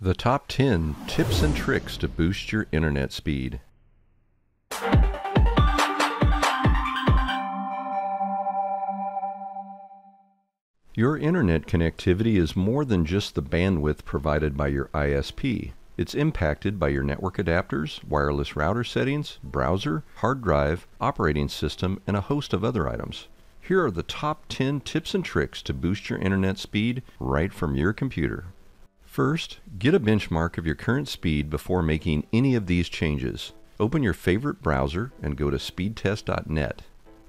The top 10 tips and tricks to boost your internet speed. Your internet connectivity is more than just the bandwidth provided by your ISP. It's impacted by your network adapters, wireless router settings, browser, hard drive, operating system, and a host of other items. Here are the top 10 tips and tricks to boost your internet speed right from your computer. First, get a benchmark of your current speed before making any of these changes. Open your favorite browser and go to speedtest.net.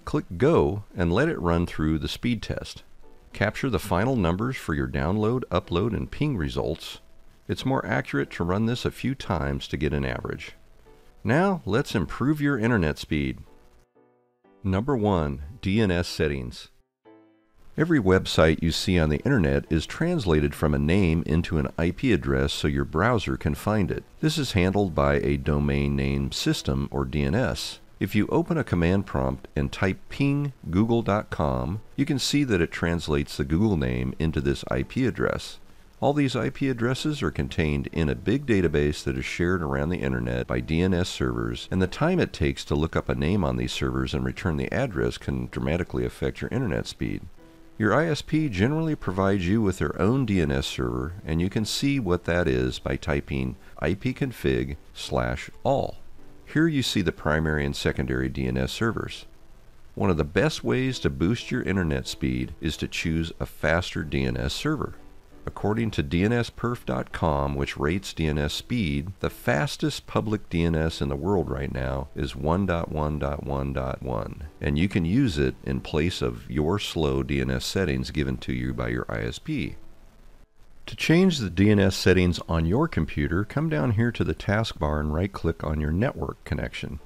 Click Go and let it run through the speed test. Capture the final numbers for your download, upload, and ping results. It's more accurate to run this a few times to get an average. Now, let's improve your internet speed. Number 1. DNS Settings Every website you see on the internet is translated from a name into an IP address so your browser can find it. This is handled by a domain name system or DNS. If you open a command prompt and type ping google.com, you can see that it translates the Google name into this IP address. All these IP addresses are contained in a big database that is shared around the internet by DNS servers, and the time it takes to look up a name on these servers and return the address can dramatically affect your internet speed. Your ISP generally provides you with their own DNS server, and you can see what that is by typing ipconfig slash all. Here you see the primary and secondary DNS servers. One of the best ways to boost your internet speed is to choose a faster DNS server. According to DNSperf.com, which rates DNS speed, the fastest public DNS in the world right now is 1.1.1.1, and you can use it in place of your slow DNS settings given to you by your ISP. To change the DNS settings on your computer, come down here to the taskbar and right click on your network connection.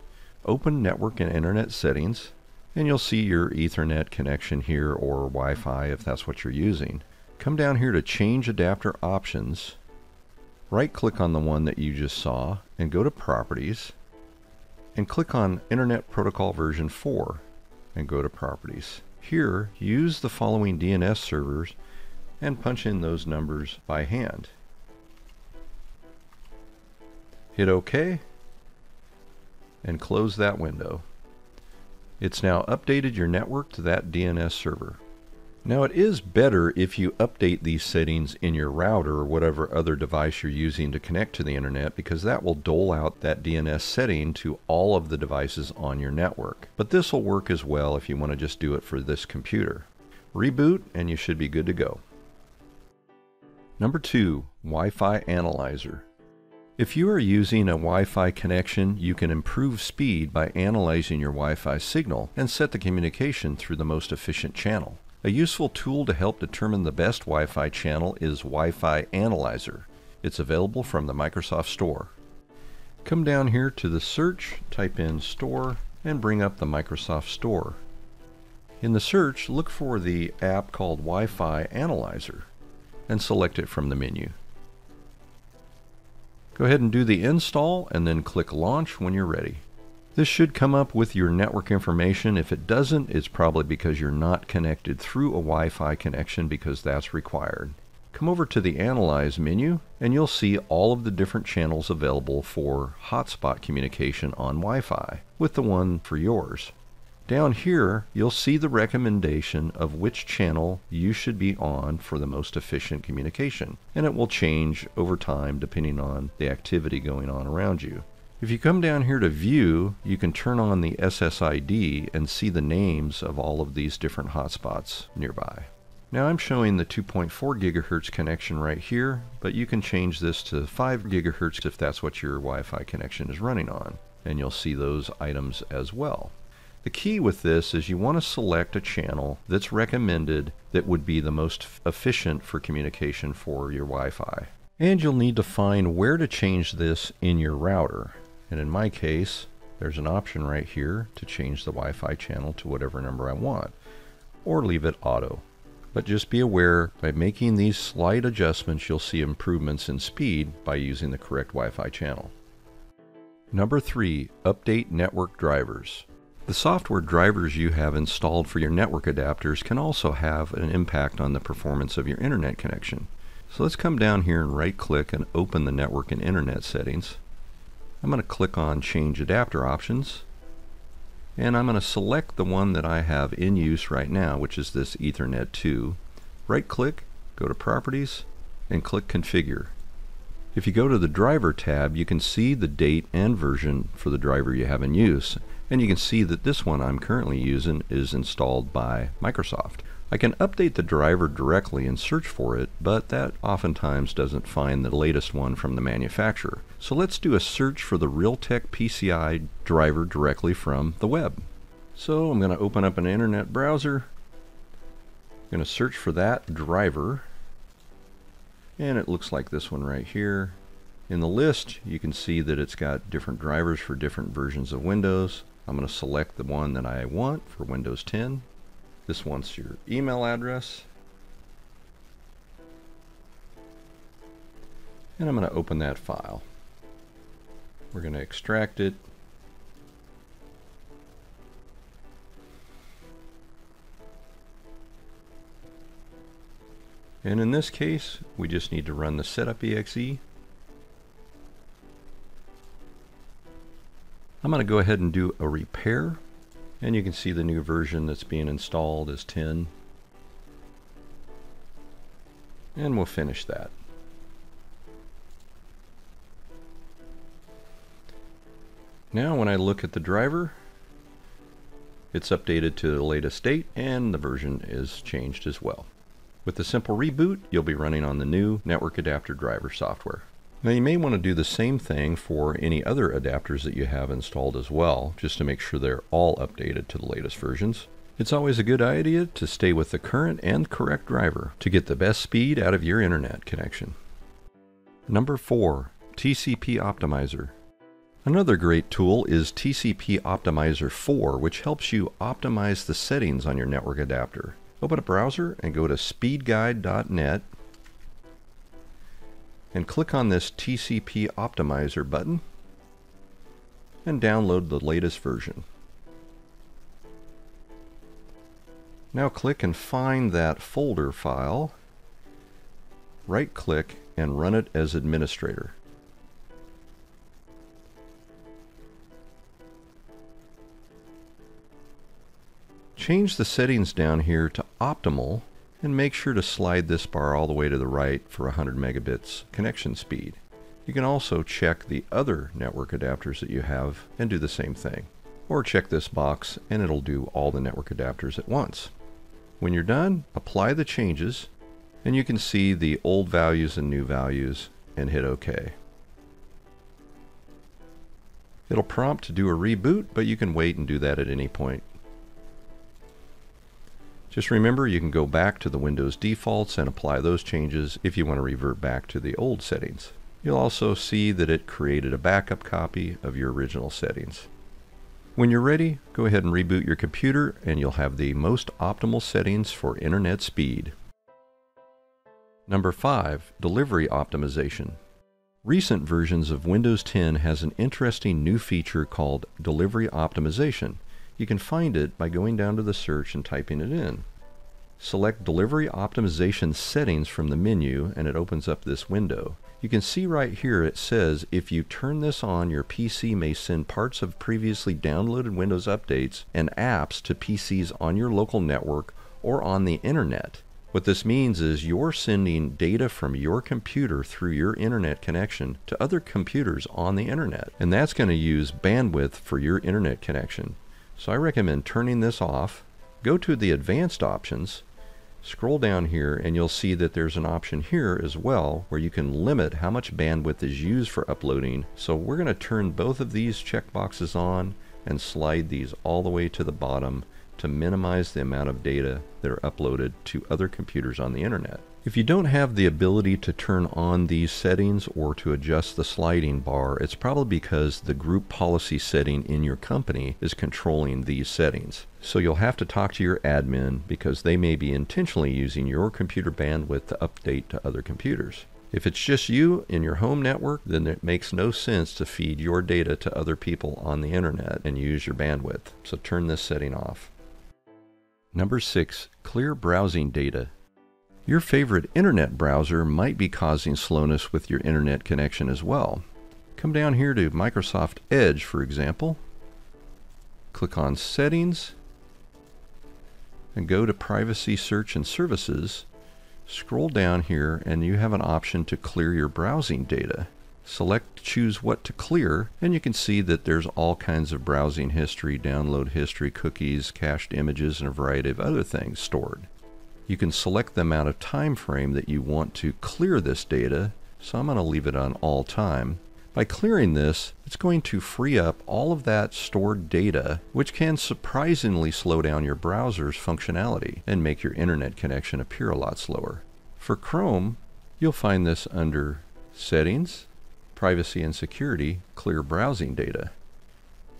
Open Network and Internet Settings, and you'll see your Ethernet connection here or Wi Fi if that's what you're using. Come down here to Change Adapter Options. Right click on the one that you just saw and go to Properties and click on Internet Protocol version 4 and go to Properties. Here, use the following DNS servers and punch in those numbers by hand. Hit OK and close that window. It's now updated your network to that DNS server. Now it is better if you update these settings in your router or whatever other device you're using to connect to the internet because that will dole out that DNS setting to all of the devices on your network. But this will work as well if you want to just do it for this computer. Reboot and you should be good to go. Number 2. Wi-Fi Analyzer. If you are using a Wi-Fi connection, you can improve speed by analyzing your Wi-Fi signal and set the communication through the most efficient channel. A useful tool to help determine the best Wi-Fi channel is Wi-Fi Analyzer. It's available from the Microsoft Store. Come down here to the search, type in Store, and bring up the Microsoft Store. In the search, look for the app called Wi-Fi Analyzer and select it from the menu. Go ahead and do the install and then click Launch when you're ready. This should come up with your network information. If it doesn't, it's probably because you're not connected through a Wi-Fi connection because that's required. Come over to the Analyze menu and you'll see all of the different channels available for hotspot communication on Wi-Fi with the one for yours. Down here, you'll see the recommendation of which channel you should be on for the most efficient communication, and it will change over time depending on the activity going on around you. If you come down here to view, you can turn on the SSID and see the names of all of these different hotspots nearby. Now I'm showing the 2.4 gigahertz connection right here, but you can change this to 5 gigahertz if that's what your Wi-Fi connection is running on, and you'll see those items as well. The key with this is you want to select a channel that's recommended that would be the most efficient for communication for your Wi-Fi. And you'll need to find where to change this in your router. And in my case, there's an option right here to change the Wi-Fi channel to whatever number I want, or leave it auto. But just be aware, by making these slight adjustments, you'll see improvements in speed by using the correct Wi-Fi channel. Number 3. Update network drivers. The software drivers you have installed for your network adapters can also have an impact on the performance of your internet connection. So let's come down here and right click and open the network and internet settings. I'm going to click on change adapter options and I'm going to select the one that I have in use right now which is this Ethernet 2. Right click, go to properties and click configure. If you go to the driver tab you can see the date and version for the driver you have in use and you can see that this one I'm currently using is installed by Microsoft. I can update the driver directly and search for it, but that oftentimes doesn't find the latest one from the manufacturer. So let's do a search for the Realtek PCI driver directly from the web. So I'm going to open up an internet browser. I'm going to search for that driver. And it looks like this one right here. In the list, you can see that it's got different drivers for different versions of Windows. I'm going to select the one that I want for Windows 10. This wants your email address. And I'm going to open that file. We're going to extract it. And in this case, we just need to run the setup exe. I'm going to go ahead and do a repair and you can see the new version that's being installed is 10. And we'll finish that. Now when I look at the driver, it's updated to the latest date and the version is changed as well. With the simple reboot, you'll be running on the new network adapter driver software. Now you may want to do the same thing for any other adapters that you have installed as well, just to make sure they're all updated to the latest versions. It's always a good idea to stay with the current and correct driver to get the best speed out of your internet connection. Number 4. TCP Optimizer. Another great tool is TCP Optimizer 4, which helps you optimize the settings on your network adapter. Open a browser and go to speedguide.net and click on this TCP Optimizer button and download the latest version. Now click and find that folder file, right click and run it as administrator. Change the settings down here to optimal and make sure to slide this bar all the way to the right for 100 megabits connection speed. You can also check the other network adapters that you have and do the same thing. Or check this box and it'll do all the network adapters at once. When you're done, apply the changes and you can see the old values and new values and hit OK. It'll prompt to do a reboot, but you can wait and do that at any point. Just remember you can go back to the Windows defaults and apply those changes if you want to revert back to the old settings. You'll also see that it created a backup copy of your original settings. When you're ready, go ahead and reboot your computer and you'll have the most optimal settings for internet speed. Number 5. Delivery Optimization. Recent versions of Windows 10 has an interesting new feature called Delivery Optimization. You can find it by going down to the search and typing it in. Select Delivery Optimization Settings from the menu and it opens up this window. You can see right here it says if you turn this on, your PC may send parts of previously downloaded Windows updates and apps to PCs on your local network or on the internet. What this means is you're sending data from your computer through your internet connection to other computers on the internet. And that's going to use bandwidth for your internet connection. So I recommend turning this off. Go to the advanced options, scroll down here and you'll see that there's an option here as well where you can limit how much bandwidth is used for uploading. So we're going to turn both of these checkboxes on and slide these all the way to the bottom to minimize the amount of data that are uploaded to other computers on the internet. If you don't have the ability to turn on these settings or to adjust the sliding bar, it's probably because the group policy setting in your company is controlling these settings. So you'll have to talk to your admin because they may be intentionally using your computer bandwidth to update to other computers. If it's just you in your home network, then it makes no sense to feed your data to other people on the internet and use your bandwidth. So turn this setting off. Number 6. Clear browsing data. Your favorite internet browser might be causing slowness with your internet connection as well. Come down here to Microsoft Edge, for example. Click on Settings and go to Privacy Search and Services. Scroll down here and you have an option to clear your browsing data. Select choose what to clear and you can see that there's all kinds of browsing history, download history, cookies, cached images, and a variety of other things stored. You can select the amount of time frame that you want to clear this data. So I'm going to leave it on all time. By clearing this, it's going to free up all of that stored data, which can surprisingly slow down your browser's functionality and make your internet connection appear a lot slower. For Chrome, you'll find this under Settings, Privacy and Security, Clear Browsing Data.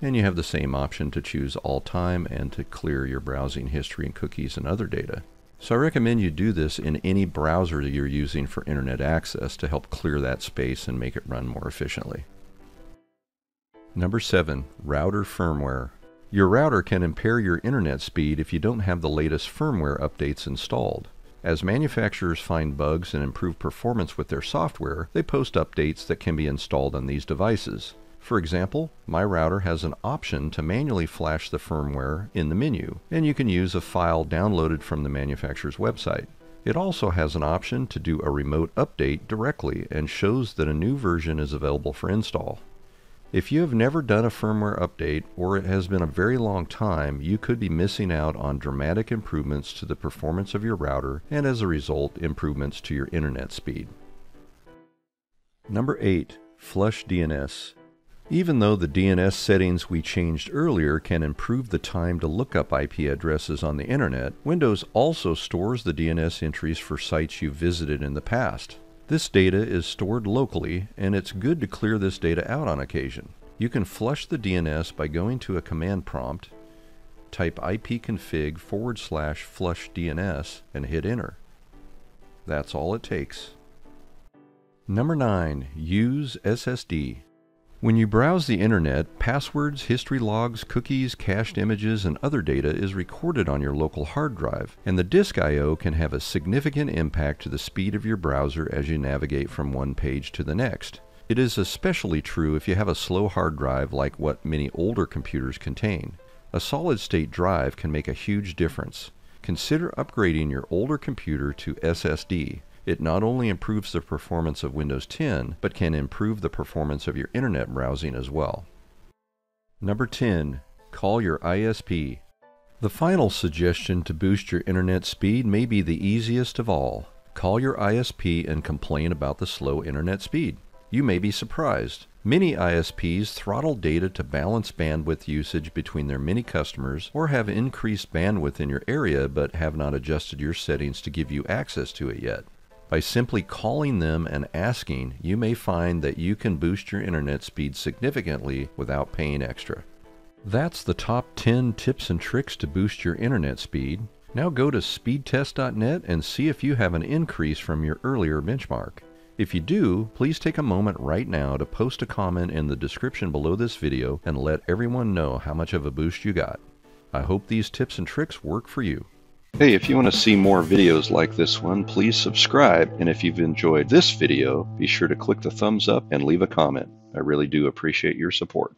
And you have the same option to choose all time and to clear your browsing history and cookies and other data. So I recommend you do this in any browser that you're using for internet access to help clear that space and make it run more efficiently. Number 7. Router Firmware Your router can impair your internet speed if you don't have the latest firmware updates installed. As manufacturers find bugs and improve performance with their software, they post updates that can be installed on these devices. For example, my router has an option to manually flash the firmware in the menu, and you can use a file downloaded from the manufacturer's website. It also has an option to do a remote update directly and shows that a new version is available for install. If you have never done a firmware update or it has been a very long time, you could be missing out on dramatic improvements to the performance of your router and as a result, improvements to your internet speed. Number 8. Flush DNS. Even though the DNS settings we changed earlier can improve the time to look up IP addresses on the internet, Windows also stores the DNS entries for sites you visited in the past. This data is stored locally, and it's good to clear this data out on occasion. You can flush the DNS by going to a command prompt, type ipconfig forward slash flush DNS, and hit enter. That's all it takes. Number 9. Use SSD. When you browse the internet, passwords, history logs, cookies, cached images, and other data is recorded on your local hard drive, and the disk I.O. can have a significant impact to the speed of your browser as you navigate from one page to the next. It is especially true if you have a slow hard drive like what many older computers contain. A solid state drive can make a huge difference. Consider upgrading your older computer to SSD it not only improves the performance of Windows 10, but can improve the performance of your internet browsing as well. Number 10. Call your ISP. The final suggestion to boost your internet speed may be the easiest of all. Call your ISP and complain about the slow internet speed. You may be surprised. Many ISPs throttle data to balance bandwidth usage between their many customers or have increased bandwidth in your area but have not adjusted your settings to give you access to it yet. By simply calling them and asking, you may find that you can boost your internet speed significantly without paying extra. That's the top 10 tips and tricks to boost your internet speed. Now go to speedtest.net and see if you have an increase from your earlier benchmark. If you do, please take a moment right now to post a comment in the description below this video and let everyone know how much of a boost you got. I hope these tips and tricks work for you. Hey, if you want to see more videos like this one, please subscribe. And if you've enjoyed this video, be sure to click the thumbs up and leave a comment. I really do appreciate your support.